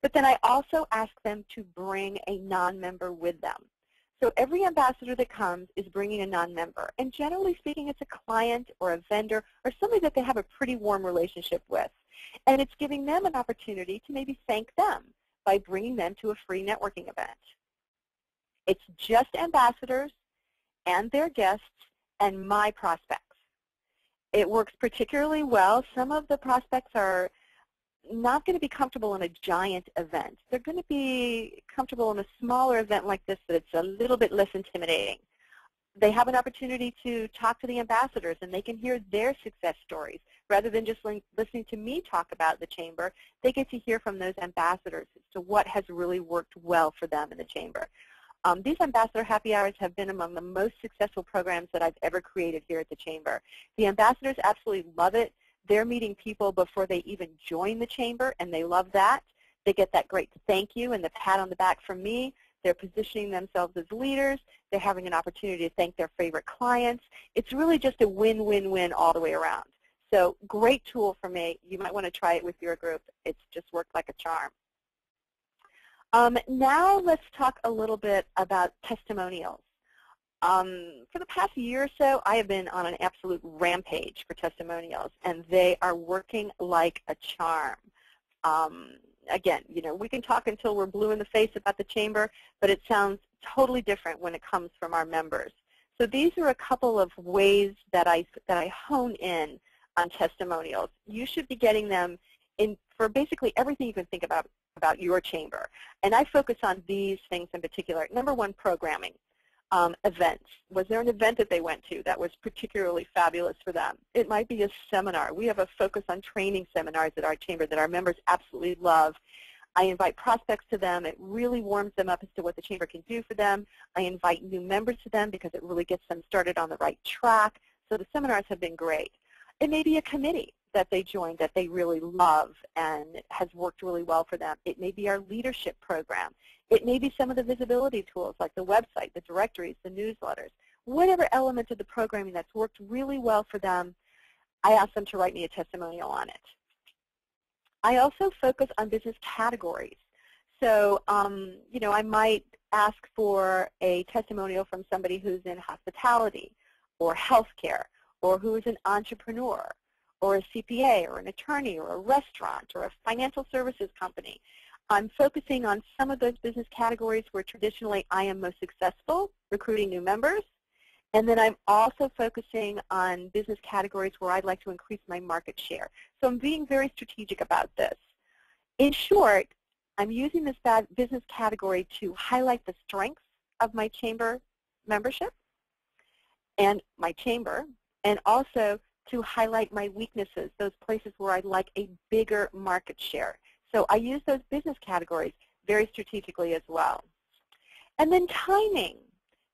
B: But then I also ask them to bring a non-member with them. So every ambassador that comes is bringing a non-member. And generally speaking, it's a client or a vendor or somebody that they have a pretty warm relationship with. And it's giving them an opportunity to maybe thank them by bringing them to a free networking event. It's just ambassadors and their guests and my prospects. It works particularly well. Some of the prospects are not going to be comfortable in a giant event. They're going to be comfortable in a smaller event like this that's a little bit less intimidating. They have an opportunity to talk to the ambassadors and they can hear their success stories. Rather than just listening to me talk about the chamber, they get to hear from those ambassadors as to what has really worked well for them in the chamber. Um, these ambassador happy hours have been among the most successful programs that I've ever created here at the Chamber. The ambassadors absolutely love it. They're meeting people before they even join the Chamber, and they love that. They get that great thank you and the pat on the back from me. They're positioning themselves as leaders. They're having an opportunity to thank their favorite clients. It's really just a win-win-win all the way around. So great tool for me. You might want to try it with your group. It's just worked like a charm. Um, now let's talk a little bit about testimonials. Um, for the past year or so, I have been on an absolute rampage for testimonials, and they are working like a charm. Um, again, you know, we can talk until we're blue in the face about the chamber, but it sounds totally different when it comes from our members. So these are a couple of ways that I, that I hone in on testimonials. You should be getting them in for basically everything you can think about about your chamber. And I focus on these things in particular. Number one, programming. Um, events. Was there an event that they went to that was particularly fabulous for them? It might be a seminar. We have a focus on training seminars at our chamber that our members absolutely love. I invite prospects to them. It really warms them up as to what the chamber can do for them. I invite new members to them because it really gets them started on the right track. So the seminars have been great. It may be a committee that they joined that they really love and has worked really well for them. It may be our leadership program. It may be some of the visibility tools like the website, the directories, the newsletters. Whatever element of the programming that's worked really well for them, I ask them to write me a testimonial on it. I also focus on business categories. So, um, you know, I might ask for a testimonial from somebody who's in hospitality or healthcare or who is an entrepreneur or a CPA or an attorney or a restaurant or a financial services company. I'm focusing on some of those business categories where traditionally I am most successful recruiting new members. And then I'm also focusing on business categories where I'd like to increase my market share. So I'm being very strategic about this. In short, I'm using this bad business category to highlight the strengths of my chamber membership and my chamber, and also to highlight my weaknesses, those places where I'd like a bigger market share. So I use those business categories very strategically as well. And then timing.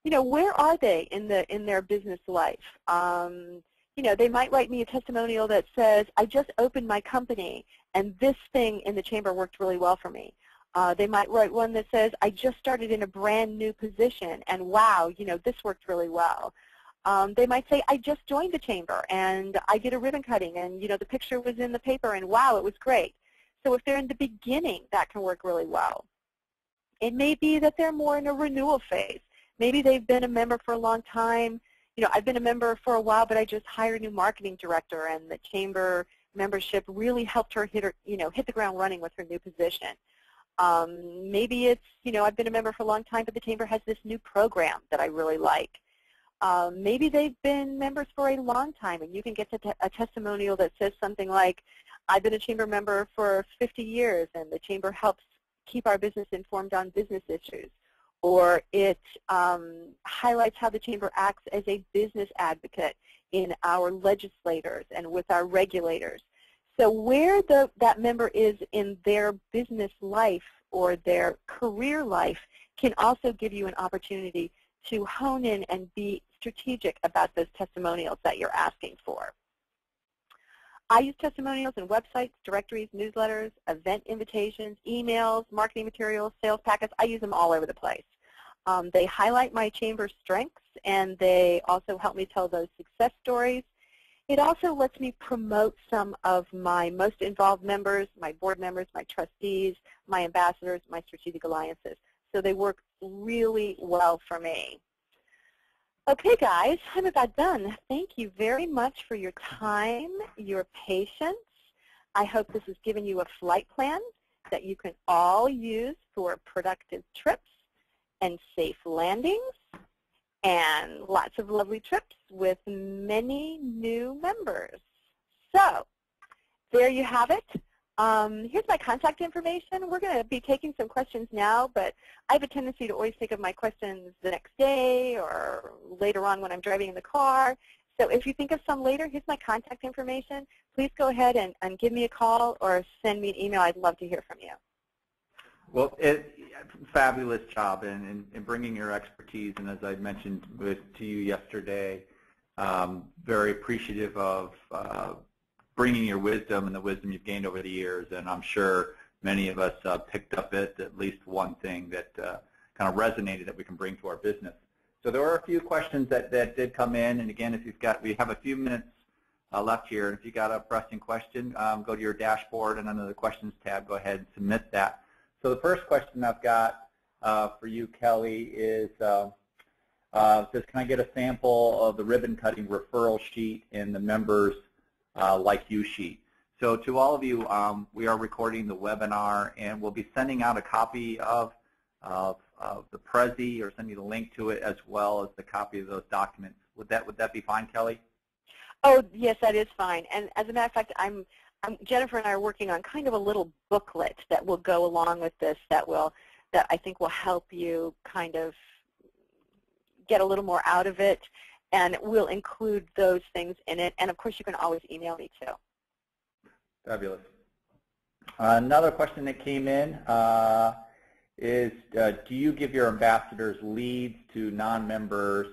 B: You know, where are they in the in their business life? Um, you know, they might write me a testimonial that says, I just opened my company and this thing in the chamber worked really well for me. Uh, they might write one that says, I just started in a brand new position and wow, you know, this worked really well. Um, they might say, I just joined the chamber and I did a ribbon cutting and you know the picture was in the paper and wow, it was great. So if they're in the beginning, that can work really well. It may be that they're more in a renewal phase. Maybe they've been a member for a long time. You know, I've been a member for a while, but I just hired a new marketing director and the chamber membership really helped her hit her, you know, hit the ground running with her new position. Um, maybe it's, you know, I've been a member for a long time, but the chamber has this new program that I really like. Um, maybe they've been members for a long time, and you can get a testimonial that says something like, I've been a chamber member for 50 years, and the chamber helps keep our business informed on business issues. Or it um, highlights how the chamber acts as a business advocate in our legislators and with our regulators. So where the, that member is in their business life or their career life can also give you an opportunity to hone in and be strategic about those testimonials that you're asking for. I use testimonials in websites, directories, newsletters, event invitations, emails, marketing materials, sales packets. I use them all over the place. Um, they highlight my chamber's strengths, and they also help me tell those success stories. It also lets me promote some of my most involved members, my board members, my trustees, my ambassadors, my strategic alliances. So they work really well for me. Okay, guys, I'm about done. Thank you very much for your time, your patience. I hope this has given you a flight plan that you can all use for productive trips and safe landings and lots of lovely trips with many new members. So there you have it. Um, here's my contact information. We're going to be taking some questions now, but I have a tendency to always think of my questions the next day or later on when I'm driving in the car. So if you think of some later, here's my contact information. Please go ahead and, and give me a call or send me an email. I'd love to hear from you.
A: Well, it, fabulous job in, in, in, bringing your expertise, and as I mentioned with, to you yesterday, um, very appreciative of uh, bringing your wisdom and the wisdom you've gained over the years, and I'm sure many of us uh, picked up it, at least one thing that uh, kind of resonated that we can bring to our business. So there are a few questions that, that did come in, and again, if you've got, we have a few minutes uh, left here, and if you've got a pressing question, um, go to your dashboard and under the questions tab, go ahead and submit that. So the first question I've got uh, for you, Kelly, is uh, uh, says, can I get a sample of the ribbon cutting referral sheet in the members uh, like you sheet. So to all of you, um, we are recording the webinar and we'll be sending out a copy of, of, of the Prezi or sending the link to it as well as the copy of those documents. Would that, would that be fine, Kelly?
B: Oh, yes, that is fine. And as a matter of fact, I'm, I'm, Jennifer and I are working on kind of a little booklet that will go along with this that will, that I think will help you kind of get a little more out of it and we'll include those things in it. And of course, you can always email me too.
A: Fabulous. Another question that came in uh, is, uh, do you give your ambassadors leads to non-members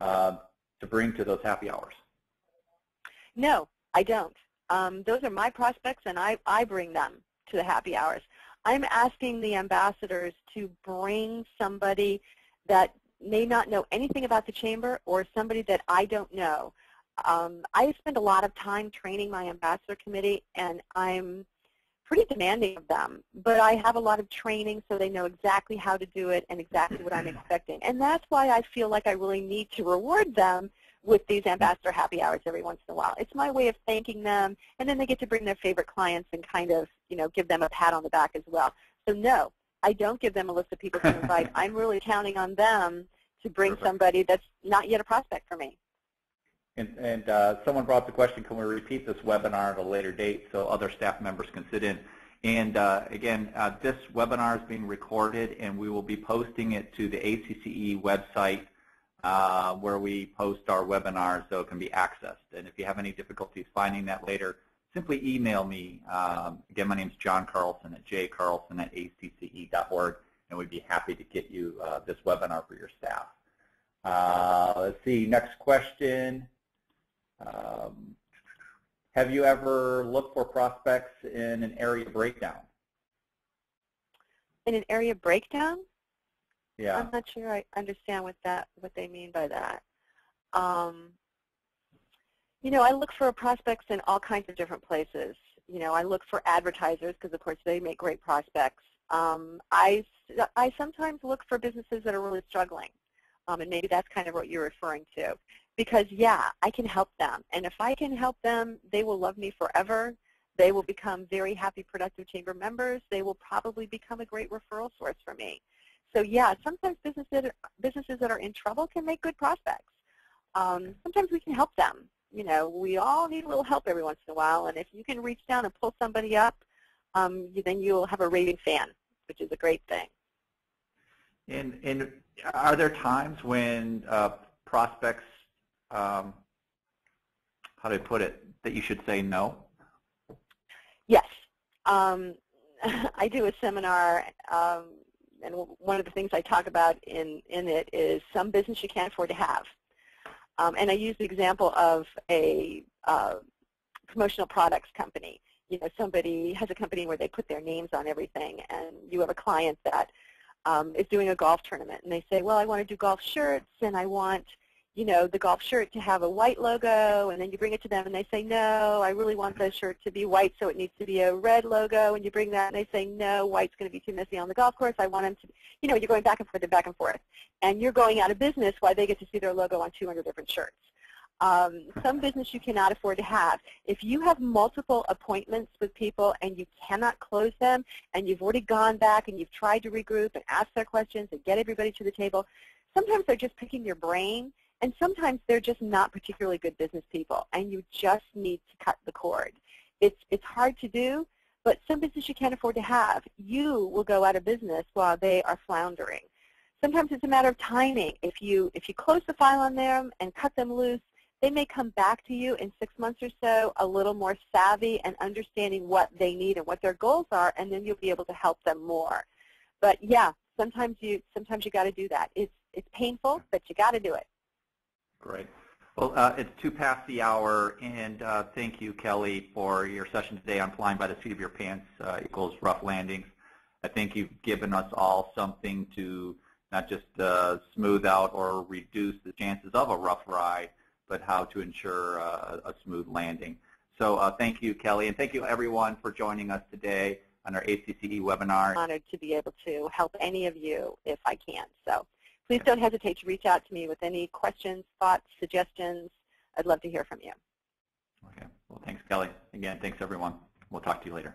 A: uh, to bring to those happy hours?
B: No, I don't. Um, those are my prospects, and I, I bring them to the happy hours. I'm asking the ambassadors to bring somebody that may not know anything about the chamber or somebody that I don't know. Um, I spend a lot of time training my ambassador committee, and I'm pretty demanding of them, but I have a lot of training so they know exactly how to do it and exactly what I'm *clears throat* expecting. And that's why I feel like I really need to reward them with these ambassador happy hours every once in a while. It's my way of thanking them, and then they get to bring their favorite clients and kind of, you know, give them a pat on the back as well. So no, I don't give them a list of people to invite. *laughs* I'm really counting on them to bring
A: Perfect.
B: somebody that's not yet a prospect for me.
A: And, and uh, someone brought the question, can we repeat this webinar at a later date so other staff members can sit in? And uh, again, uh, this webinar is being recorded and we will be posting it to the ACCE website uh, where we post our webinars so it can be accessed. And if you have any difficulties finding that later, simply email me. Um, again, my name is John Carlson at jcarlson at acce.org and we'd be happy to get you uh, this webinar for your staff. Uh, let's see, next question. Um, have you ever looked for prospects in an area breakdown?
B: In an area breakdown,
A: Yeah.
B: I'm not sure I understand what that what they mean by that. Um, you know, I look for prospects in all kinds of different places. You know, I look for advertisers because, of course, they make great prospects. Um, I, I sometimes look for businesses that are really struggling, um, and maybe that's kind of what you're referring to. Because, yeah, I can help them. And if I can help them, they will love me forever. They will become very happy, productive chamber members. They will probably become a great referral source for me. So yeah, sometimes businesses that are, businesses that are in trouble can make good prospects. Um, sometimes we can help them. You know, we all need a little help every once in a while, and if you can reach down and pull somebody up, um, you, then you'll have a raving fan, which is a great thing.
A: And, and are there times when uh, prospects, um, how do I put it, that you should say no?
B: Yes. Um, *laughs* I do a seminar, um, and one of the things I talk about in, in it is some business you can't afford to have. Um, and I use the example of a uh, promotional products company. You know, somebody has a company where they put their names on everything, and you have a client that um, is doing a golf tournament, and they say, well, I want to do golf shirts, and I want, you know, the golf shirt to have a white logo, and then you bring it to them, and they say, no, I really want the shirt to be white, so it needs to be a red logo, and you bring that, and they say, no, white's going to be too messy on the golf course. I want them to, you know, you're going back and forth and back and forth, and you're going out of business while they get to see their logo on 200 different shirts. Um, some business you cannot afford to have. If you have multiple appointments with people and you cannot close them and you've already gone back and you've tried to regroup and ask their questions and get everybody to the table, sometimes they're just picking your brain and sometimes they're just not particularly good business people and you just need to cut the cord. It's, it's hard to do, but some business you can't afford to have. You will go out of business while they are floundering. Sometimes it's a matter of timing. If you, if you close the file on them and cut them loose, they may come back to you in six months or so a little more savvy and understanding what they need and what their goals are, and then you'll be able to help them more. But yeah, sometimes you sometimes you got to do that. It's it's painful, but you got to do it.
A: Great. Well, uh, it's two past the hour, and uh, thank you, Kelly, for your session today on flying by the seat of your pants uh, equals rough landings. I think you've given us all something to not just uh, smooth out or reduce the chances of a rough ride, but how to ensure uh, a smooth landing. So uh, thank you, Kelly, and thank you everyone for joining us today on our ACCE webinar.
B: I'm honored to be able to help any of you if I can. So please don't hesitate to reach out to me with any questions, thoughts, suggestions. I'd love to hear from you.
A: Okay. Well, thanks, Kelly. Again, thanks everyone. We'll talk to you later.